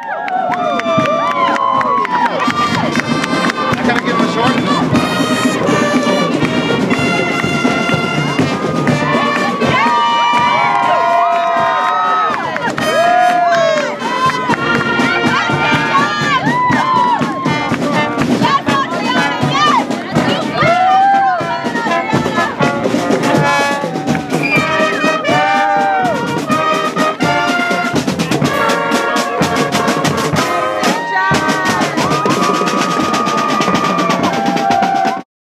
Woo!